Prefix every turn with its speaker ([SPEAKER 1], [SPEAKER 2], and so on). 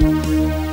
[SPEAKER 1] you